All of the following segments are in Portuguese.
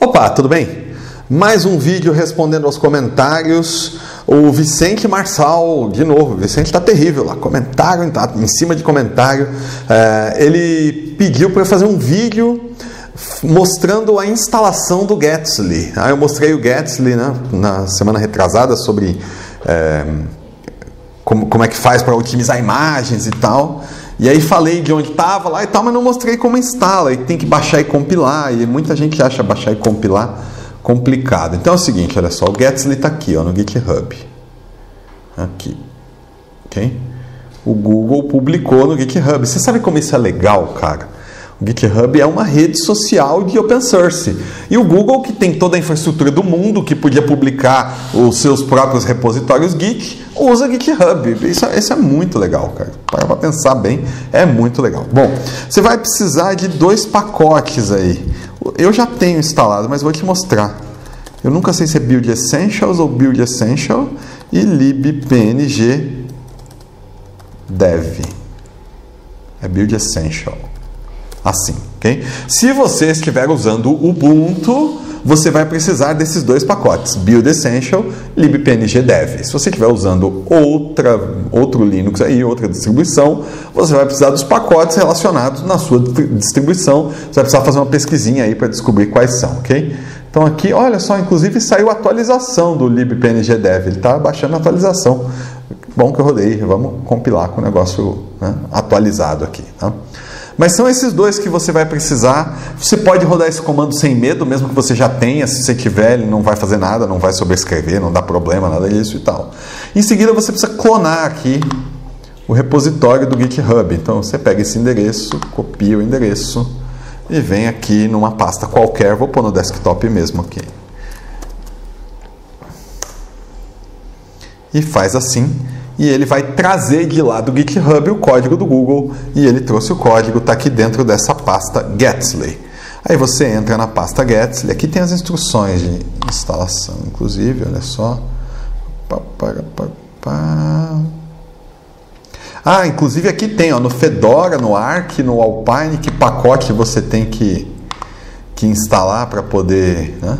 Opa, tudo bem? Mais um vídeo respondendo aos comentários. O Vicente Marçal, de novo, o Vicente está terrível lá, comentário, tá em cima de comentário. É, ele pediu para fazer um vídeo mostrando a instalação do Gatsly. Aí eu mostrei o Gatsly né, na semana retrasada sobre é, como, como é que faz para otimizar imagens e tal. E aí falei de onde estava lá e tal, mas não mostrei como instala. E tem que baixar e compilar. E muita gente acha baixar e compilar complicado. Então é o seguinte, olha só, o Gatsly está aqui, ó, no GitHub. Aqui, ok? O Google publicou no GitHub. Você sabe como isso é legal, cara? O GitHub é uma rede social de open source. E o Google, que tem toda a infraestrutura do mundo, que podia publicar os seus próprios repositórios Git, usa GitHub. Isso, isso é muito legal, cara. Para para pensar bem, é muito legal. Bom, você vai precisar de dois pacotes aí. Eu já tenho instalado, mas vou te mostrar. Eu nunca sei se é Build Essentials ou Build Essential e libpng dev. É Build Essential assim, ok? Se você estiver usando o Ubuntu, você vai precisar desses dois pacotes, Build Essential, libpng dev. Se você estiver usando outra, outro Linux aí, outra distribuição, você vai precisar dos pacotes relacionados na sua distribuição. Você vai precisar fazer uma pesquisinha aí para descobrir quais são, ok? Então aqui, olha só, inclusive saiu a atualização do libpng dev, ele está baixando a atualização. Bom que eu rodei, vamos compilar com o negócio né, atualizado aqui, tá? Mas são esses dois que você vai precisar. Você pode rodar esse comando sem medo, mesmo que você já tenha. Se você tiver, ele não vai fazer nada, não vai sobrescrever, não dá problema, nada disso e tal. Em seguida, você precisa clonar aqui o repositório do GitHub. Então, você pega esse endereço, copia o endereço e vem aqui numa pasta qualquer. Vou pôr no desktop mesmo aqui. E faz assim e ele vai trazer de lá do GitHub o código do Google e ele trouxe o código, está aqui dentro dessa pasta Gatsly. Aí você entra na pasta Gatsly, aqui tem as instruções de instalação, inclusive, olha só. Ah, inclusive aqui tem, ó, no Fedora, no Arc, no Alpine, que pacote você tem que, que instalar para poder. Né?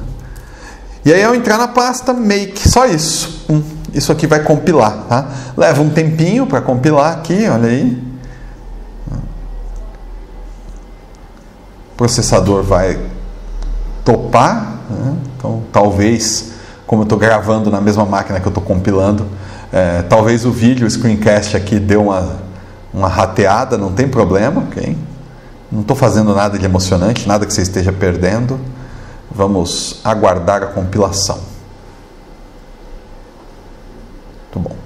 E aí, ao entrar na pasta, make, só isso. Um isso aqui vai compilar. Tá? Leva um tempinho para compilar aqui, olha aí. O processador vai topar. Né? Então, talvez, como eu estou gravando na mesma máquina que eu estou compilando, é, talvez o vídeo, o screencast aqui deu uma, uma rateada, não tem problema, ok? Não estou fazendo nada de emocionante, nada que você esteja perdendo. Vamos aguardar a compilação. Muito bom.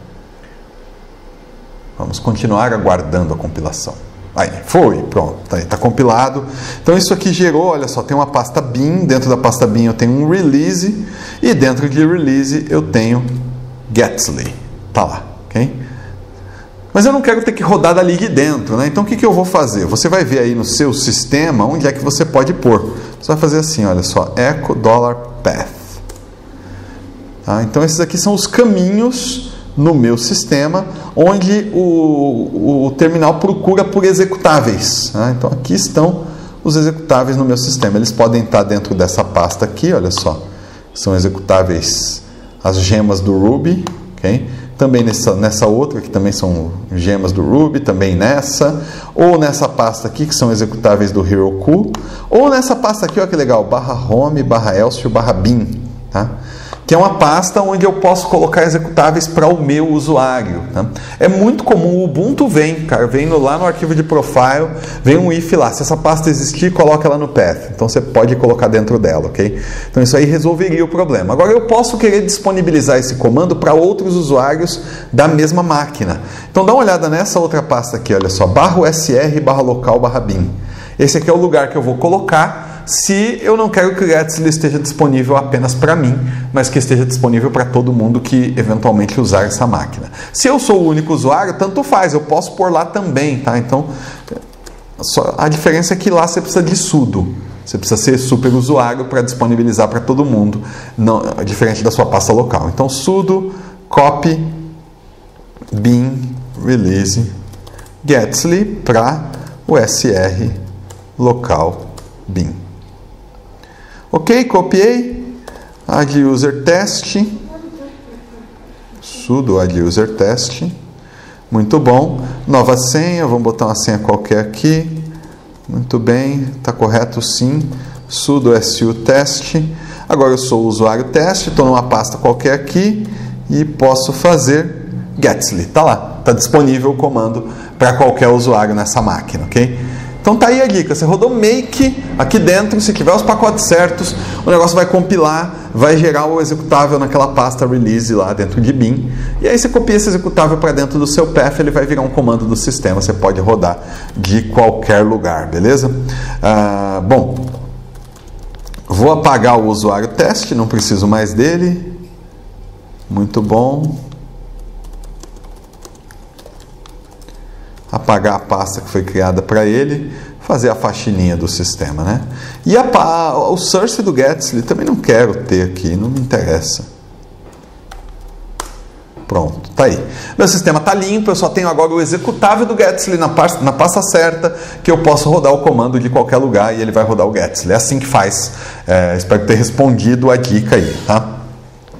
Vamos continuar aguardando a compilação. Aí, foi, pronto, está tá compilado. Então isso aqui gerou, olha só, tem uma pasta bin, dentro da pasta bin eu tenho um release e dentro de release eu tenho Gatsly. Tá lá, ok? Mas eu não quero ter que rodar dali de dentro, né? Então o que, que eu vou fazer? Você vai ver aí no seu sistema onde é que você pode pôr. Você vai fazer assim, olha só, echo path. Tá? Então esses aqui são os caminhos no meu sistema, onde o, o terminal procura por executáveis. Né? Então aqui estão os executáveis no meu sistema. Eles podem estar dentro dessa pasta aqui, olha só. São executáveis as gemas do Ruby, ok? Também nessa, nessa outra, que também são gemas do Ruby, também nessa. Ou nessa pasta aqui, que são executáveis do Heroku. Ou nessa pasta aqui, olha que legal, barra home, barra else, barra bin, tá? Que é uma pasta onde eu posso colocar executáveis para o meu usuário. Né? É muito comum, o Ubuntu vem, cara, vem no, lá no arquivo de profile, vem um if lá. Se essa pasta existir, coloca ela no path. Então você pode colocar dentro dela, ok? Então isso aí resolveria o problema. Agora eu posso querer disponibilizar esse comando para outros usuários da mesma máquina. Então dá uma olhada nessa outra pasta aqui, olha só, barra USR, barra local, barra bin. Esse aqui é o lugar que eu vou colocar se eu não quero que o Gatsby esteja disponível apenas para mim, mas que esteja disponível para todo mundo que eventualmente usar essa máquina. Se eu sou o único usuário, tanto faz, eu posso pôr lá também, tá? Então, a diferença é que lá você precisa de sudo. Você precisa ser super usuário para disponibilizar para todo mundo, não, diferente da sua pasta local. Então, sudo copy bin release Gatsly para o SR local bin. Ok, copiei. Add user test. Sudo add user test. Muito bom. Nova senha, vamos botar uma senha qualquer aqui. Muito bem, está correto sim. sudo su test. Agora eu sou o usuário teste, estou numa pasta qualquer aqui e posso fazer Getsly. Está lá, está disponível o comando para qualquer usuário nessa máquina, ok? Então tá aí a dica, você rodou make aqui dentro, se tiver os pacotes certos, o negócio vai compilar, vai gerar o executável naquela pasta release lá dentro de bin, e aí você copia esse executável para dentro do seu path, ele vai virar um comando do sistema, você pode rodar de qualquer lugar, beleza? Ah, bom, vou apagar o usuário teste, não preciso mais dele, muito bom. Apagar a pasta que foi criada para ele, fazer a faxininha do sistema, né? E a, o source do Gatsby também não quero ter aqui, não me interessa. Pronto, tá aí. Meu sistema tá limpo, eu só tenho agora o executável do Gatsby na pasta, na pasta certa, que eu posso rodar o comando de qualquer lugar e ele vai rodar o Gatsby. É assim que faz. É, espero ter respondido a dica aí, tá?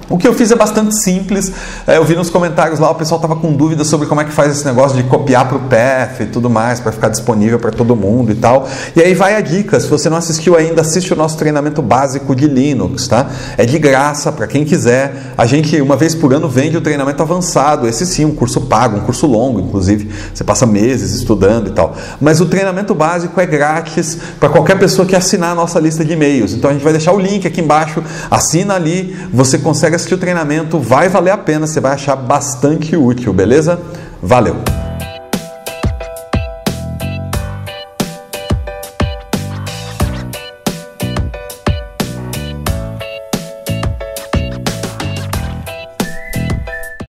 O que eu fiz é bastante simples. É, eu vi nos comentários lá, o pessoal estava com dúvidas sobre como é que faz esse negócio de copiar para o PF e tudo mais, para ficar disponível para todo mundo e tal. E aí vai a dica: se você não assistiu ainda, assiste o nosso treinamento básico de Linux, tá? É de graça para quem quiser. A gente, uma vez por ano, vende o treinamento avançado. Esse sim, um curso pago, um curso longo, inclusive. Você passa meses estudando e tal. Mas o treinamento básico é grátis para qualquer pessoa que assinar a nossa lista de e-mails. Então a gente vai deixar o link aqui embaixo, assina ali, você consegue assistir o treinamento, vai valer a pena, você vai achar bastante útil, beleza? Valeu!